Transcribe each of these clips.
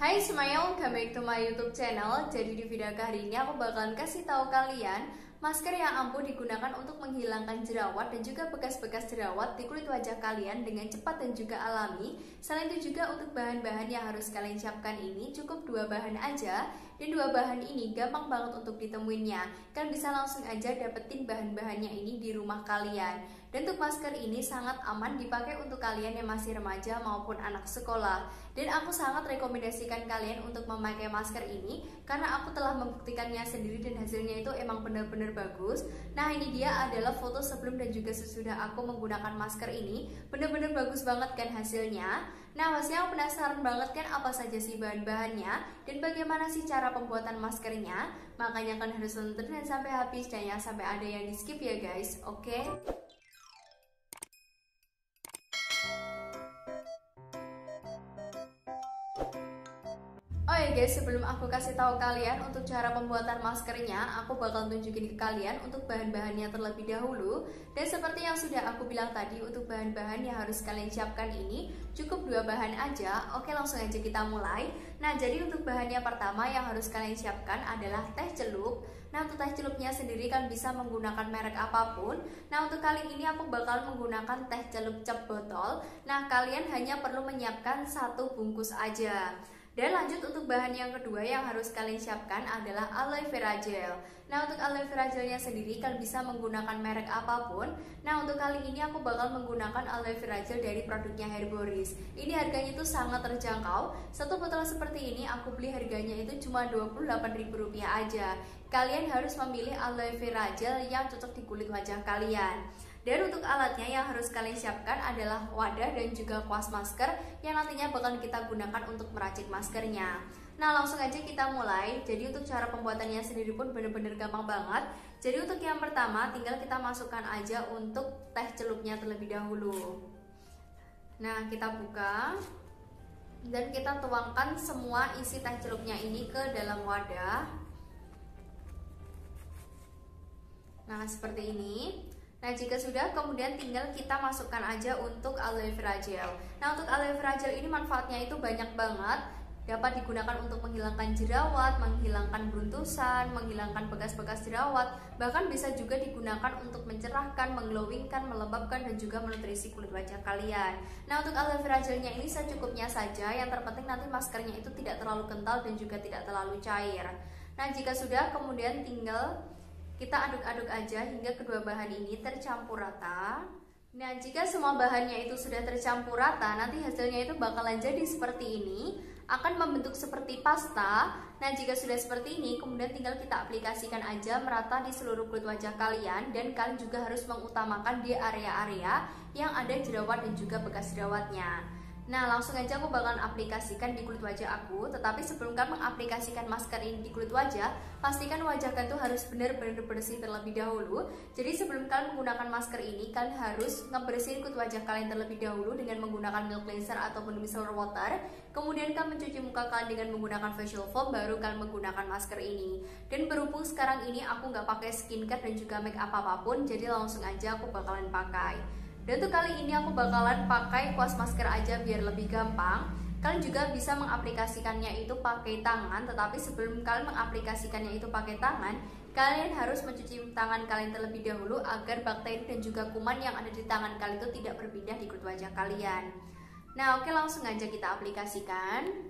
Hai semuanya, welcome back to my YouTube channel. Jadi di video kali ini aku bakalan kasih tahu kalian masker yang ampuh digunakan untuk menghilangkan jerawat dan juga bekas-bekas jerawat di kulit wajah kalian dengan cepat dan juga alami. Selain itu juga untuk bahan-bahan yang harus kalian siapkan ini cukup dua bahan aja dan dua bahan ini gampang banget untuk ditemuinnya. Kalian bisa langsung aja dapetin bahan-bahannya ini di rumah kalian. Dan untuk masker ini sangat aman dipakai untuk kalian yang masih remaja maupun anak sekolah. Dan aku sangat rekomendasikan kalian untuk memakai masker ini karena aku telah membuktikannya sendiri dan hasilnya itu emang benar-benar bagus. Nah ini dia adalah foto sebelum dan juga sesudah aku menggunakan masker ini. Benar-benar bagus banget kan hasilnya. Nah pastinya aku penasaran banget kan apa saja sih bahan-bahannya dan bagaimana sih cara pembuatan maskernya. Makanya kalian harus nonton dan sampai habis dan jangan sampai ada yang di skip ya guys. Oke? Okay? Oh ya guys, sebelum aku kasih tahu kalian untuk cara pembuatan maskernya, aku bakal tunjukin ke kalian untuk bahan-bahannya terlebih dahulu. Dan seperti yang sudah aku bilang tadi, untuk bahan-bahan yang harus kalian siapkan ini cukup dua bahan aja. Oke, langsung aja kita mulai. Nah, jadi untuk bahannya pertama yang harus kalian siapkan adalah teh celup. Nah, untuk teh celupnya sendiri kan bisa menggunakan merek apa pun. Nah, untuk kali ini aku bakal menggunakan teh celup cap botol. Nah, kalian hanya perlu menyiapkan satu bungkus aja. Dan lanjut untuk bahan yang kedua yang harus kalian siapkan adalah aloe vera gel. Nah untuk aloe vera gelnya sendiri kalian bisa menggunakan merek apa pun. Nah untuk kali ini aku bakal menggunakan aloe vera gel dari produknya Herboris. Ini harganya itu sangat terjangkau. Satu botol seperti ini aku beli harganya itu cuma Rp28.000 aja. Kalian harus memilih aloe vera gel yang cocok di kulit wajah kalian. Dan untuk alatnya yang harus kalian siapkan adalah wadah dan juga kuas masker yang nantinya bakal kita gunakan untuk meracik maskernya. Nah langsung aja kita mulai. Jadi untuk cara pembuatannya sendiri pun bener-bener gampang banget. Jadi untuk yang pertama tinggal kita masukkan aja untuk teh celupnya terlebih dahulu. Nah kita buka dan kita tuangkan semua isi teh celupnya ini ke dalam wadah. Nah seperti ini. Nah jika sudah kemudian tinggal kita masukkan aja untuk aloe vera gel. Nah untuk aloe vera gel ini manfaatnya itu banyak banget. Dapat digunakan untuk menghilangkan jerawat, menghilangkan beruntusan, menghilangkan bekas-bekas jerawat. Bahkan bisa juga digunakan untuk mencerahkan, mengglowingkan, melembabkan dan juga menutrisi kulit wajah kalian. Nah untuk aloe vera gelnya ini secukupnya saja. Yang terpenting nanti maskernya itu tidak terlalu kental dan juga tidak terlalu cair. Nah jika sudah kemudian tinggal kita aduk-aduk aja hingga kedua bahan ini tercampur rata. Nah, jika semua bahannya itu sudah tercampur rata, nanti hasilnya itu bakalan jadi seperti ini, akan membentuk seperti pasta. Nah, jika sudah seperti ini, kemudian tinggal kita aplikasikan aja merata di seluruh kulit wajah kalian dan kalian juga harus mengutamakan di area-area yang ada jerawat dan juga bekas jerawatnya. Nah langsung aja aku bakalan aplikasikan di kulit wajah aku. Tetapi sebelum kalian mengaplikasikan masker ini di kulit wajah Pastikan wajah kalian tuh harus benar-benar bersih terlebih dahulu. Jadi sebelum kalian menggunakan masker ini Kalian harus ngebersihin kulit wajah kalian terlebih dahulu Dengan menggunakan milk cleanser ataupun micellar water. Kemudian kalian mencuci muka kalian dengan menggunakan facial foam Baru kalian menggunakan masker ini. Dan berhubung sekarang ini aku nggak pakai skincare dan juga make up apa pun Jadi langsung aja aku bakalan pakai dan untuk kali ini aku bakalan pakai kuas masker aja biar lebih gampang. Kalian juga bisa mengaplikasikannya itu pakai tangan, tetapi sebelum kalian mengaplikasikannya itu pakai tangan, kalian harus mencuci tangan kalian terlebih dahulu agar bakteri dan juga kuman yang ada di tangan kalian itu tidak berpindah di kulit wajah kalian. Nah, oke langsung aja kita aplikasikan.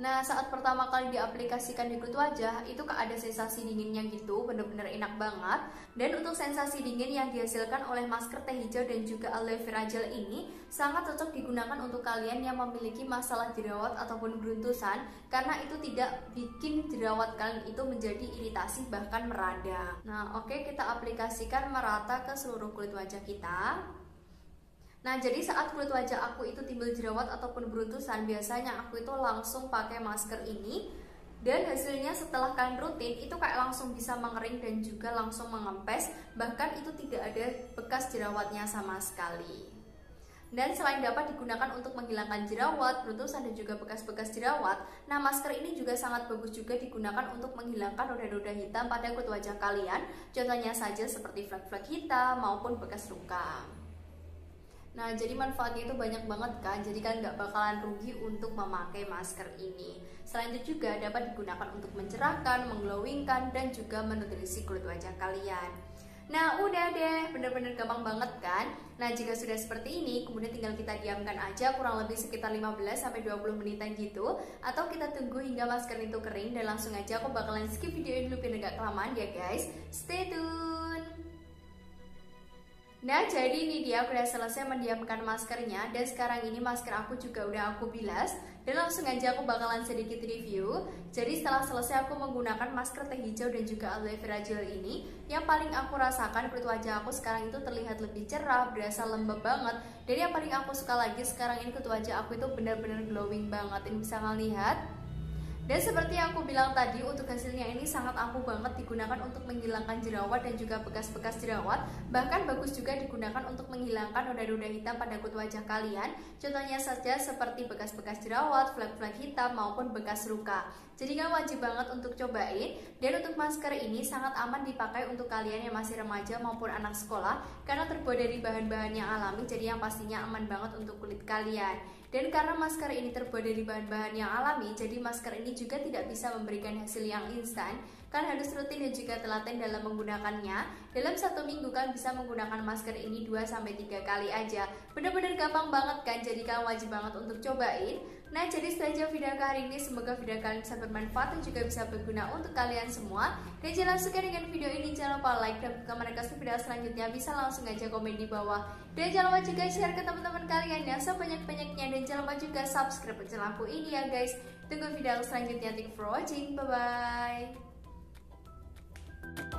Nah saat pertama kali diaplikasikan di kulit wajah itu ada sensasi dinginnya gitu bener-bener enak banget. Dan untuk sensasi dingin yang dihasilkan oleh masker teh hijau dan juga aloe vera gel ini sangat cocok digunakan untuk kalian yang memiliki masalah jerawat ataupun beruntusan karena itu tidak bikin jerawat kalian itu menjadi iritasi bahkan merada nah oke okay, kita aplikasikan merata ke seluruh kulit wajah kita Nah, jadi saat kulit wajah aku itu timbul jerawat ataupun beruntusan, biasanya aku itu langsung pakai masker ini dan hasilnya setelah kalian rutin itu kayak langsung bisa mengering dan juga langsung mengempes, bahkan itu tidak ada bekas jerawatnya sama sekali. Dan selain dapat digunakan untuk menghilangkan jerawat, beruntusan dan juga bekas-bekas jerawat, nah masker ini juga sangat bagus juga digunakan untuk menghilangkan noda-noda hitam pada kulit wajah kalian. Contohnya saja seperti flek-flek hitam maupun bekas luka. Nah, jadi manfaatnya itu banyak banget kan. Jadi kan nggak bakalan rugi untuk memakai masker ini. Itu juga dapat digunakan untuk mencerahkan, mengglowingkan, dan juga menutrisi kulit wajah kalian. Nah udah deh, bener-bener gampang banget kan? Nah jika sudah seperti ini, kemudian tinggal kita diamkan aja kurang lebih sekitar 15-20 menitan gitu Atau kita tunggu hingga masker itu kering dan langsung aja aku bakalan skip video ini dulu biar gak kelamaan ya guys Stay tune Nah jadi ini dia udah selesai mendiamkan maskernya dan sekarang ini masker aku juga udah aku bilas dan langsung aja aku bakalan sedikit review. Jadi setelah selesai aku menggunakan masker teh hijau dan juga aloe vera gel ini Yang paling aku rasakan kulit wajah aku sekarang itu terlihat lebih cerah, berasa lembab banget. Dan yang paling aku suka lagi sekarang ini kulit wajah aku itu benar-benar glowing banget. Ini bisa ngelihat dan seperti yang aku bilang tadi, untuk hasilnya ini sangat ampuh banget digunakan untuk menghilangkan jerawat dan juga bekas-bekas jerawat. Bahkan bagus juga digunakan untuk menghilangkan noda-noda hitam pada kulit wajah kalian. Contohnya saja seperti bekas-bekas jerawat, flek-flek hitam maupun bekas luka. Jadi kalian wajib banget untuk cobain. Dan untuk masker ini sangat aman dipakai untuk kalian yang masih remaja maupun anak sekolah karena terbuat dari bahan-bahan yang alami jadi yang pastinya aman banget untuk kulit kalian. Dan karena masker ini terbuat dari bahan-bahan yang alami, jadi masker ini juga tidak bisa memberikan hasil yang instan, kan harus rutin dan juga telaten dalam menggunakannya. Dalam satu minggu kan bisa menggunakan masker ini 2-3 kali aja. Bener-bener gampang banget kan, jadi kalian wajib banget untuk cobain. Nah jadi setelah video kali ini semoga video kalian bisa bermanfaat dan juga bisa berguna untuk kalian semua. Dan jangan suka dengan video ini jangan lupa like dan jika mereka video selanjutnya. Bisa langsung aja komen di bawah. Dan jangan lupa juga share ke teman-teman kalian yang sebanyak-banyaknya. Dan jangan lupa juga subscribe channel aku ini ya guys. Tunggu video selanjutnya. Thank you for watching. Bye bye